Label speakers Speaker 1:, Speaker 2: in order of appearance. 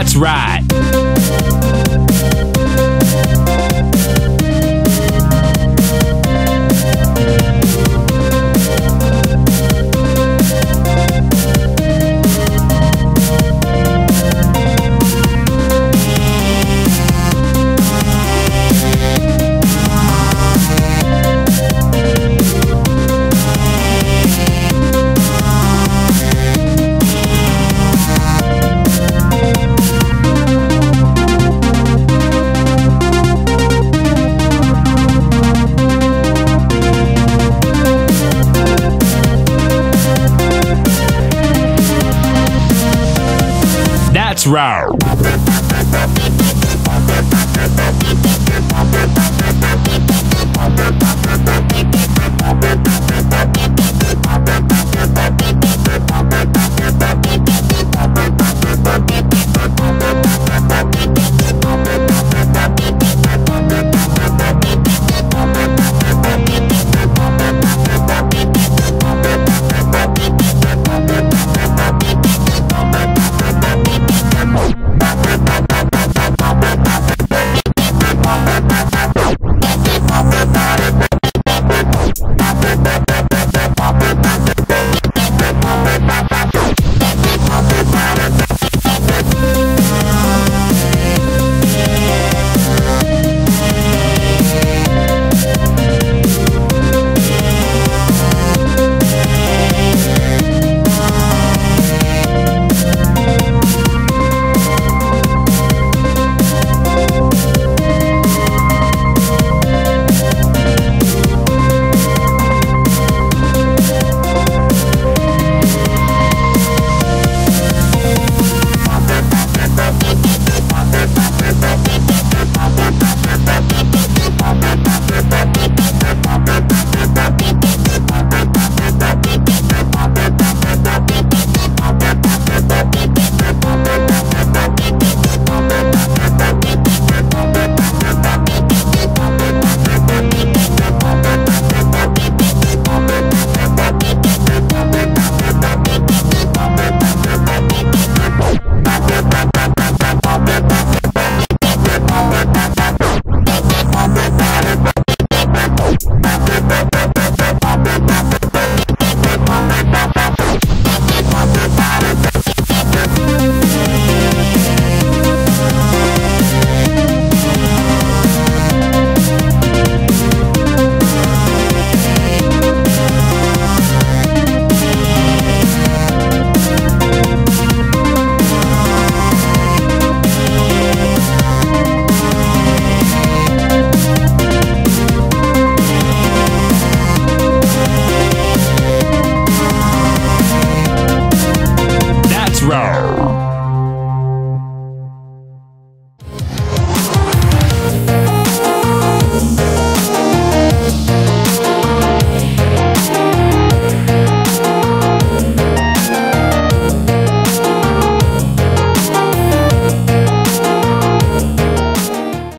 Speaker 1: That's right. That's right. Show.